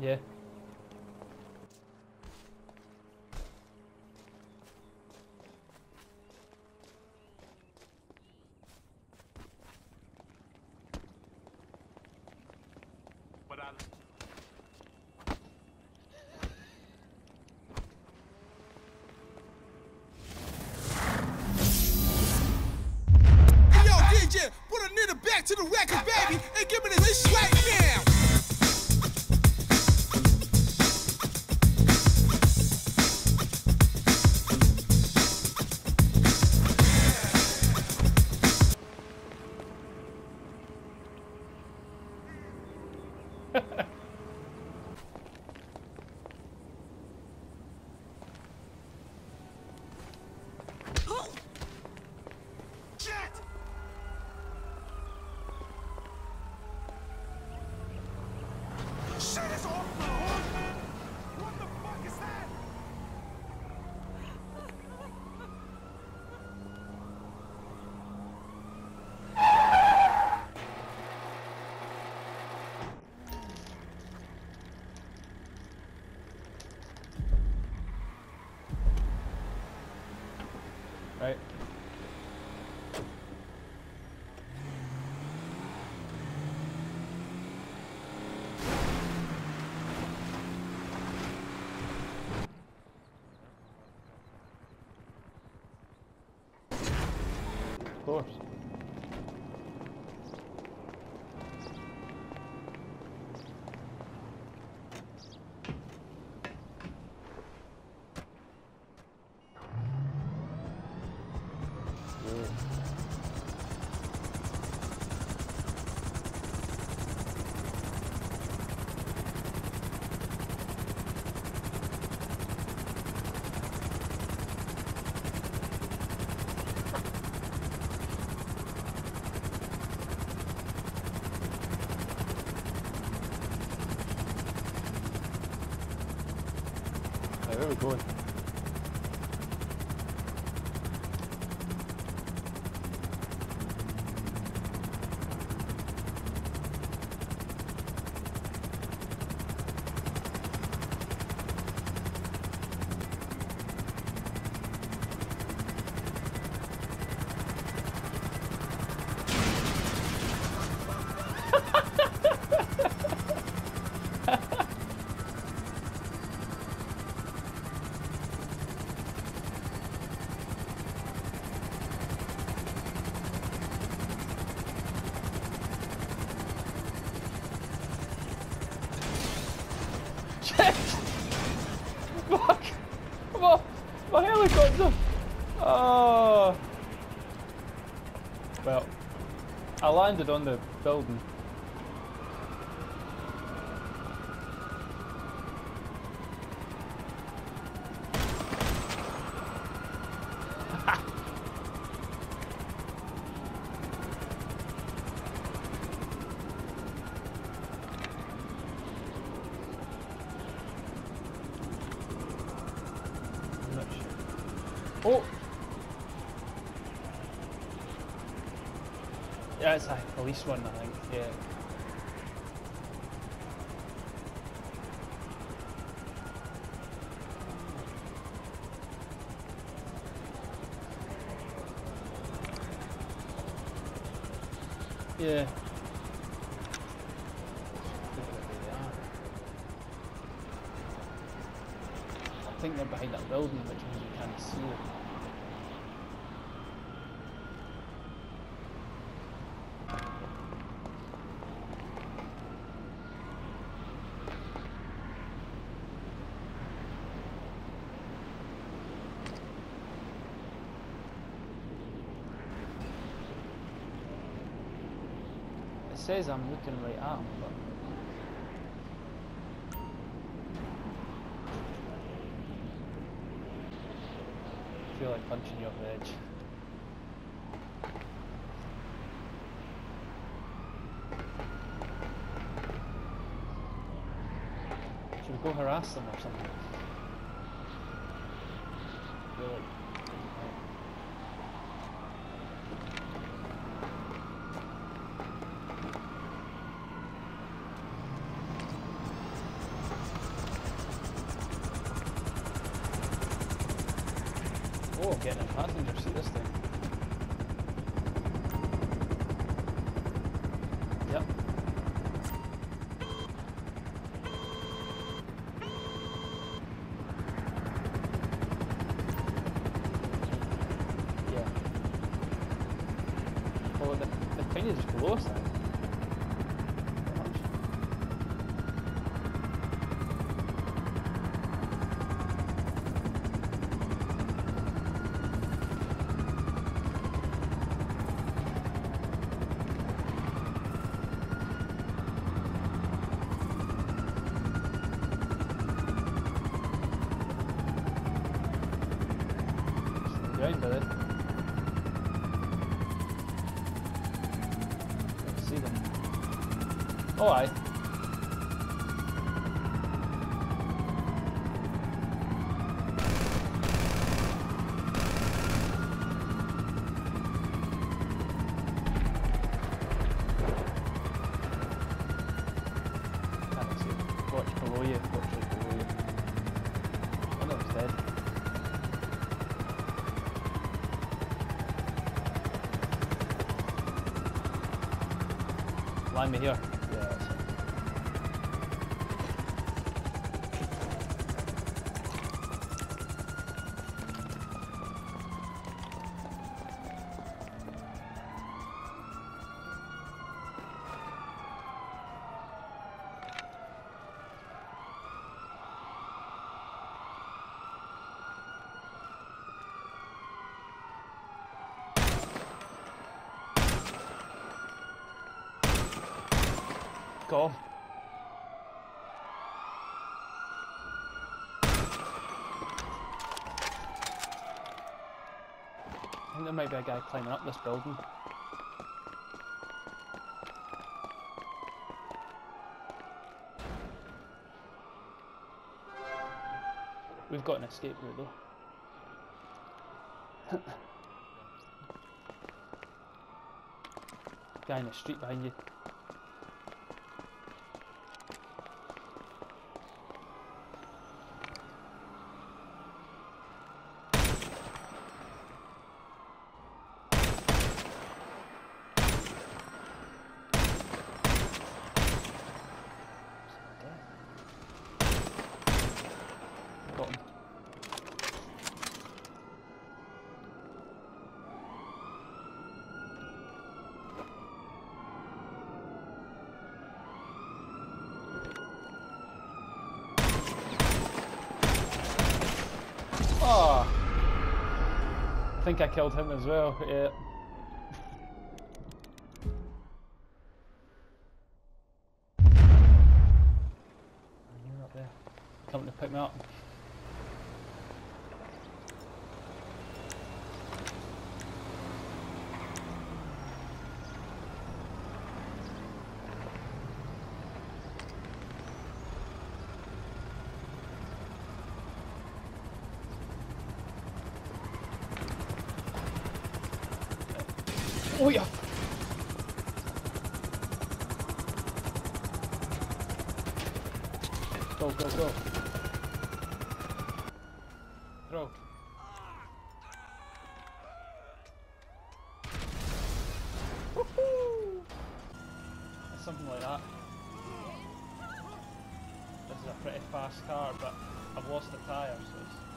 Yeah. Course. Where are we going? I landed on the building. Oh! Yeah, it's a police one, I think. Yeah. Yeah. I think they're behind that building, which means you can't see them. Says I'm looking him, but I feel like punching you off the edge. Should we go harass them or something? Oh, I'm getting a passenger seat this time. Yep. Yeah. Well, the, the thing is just below us now. Pretty much. See them. Oh, aye. Line me here. Yeah, Go. I think there might be a guy climbing up this building. We've got an escape route though. guy in the street behind you. Got him. Oh, I think I killed him as well. Yeah. You're up there. Coming to pick me up. Oh yeah. Go, go, go. Throw. Woohoo! Something like that. This is a pretty fast car, but I've lost the tyre, so it's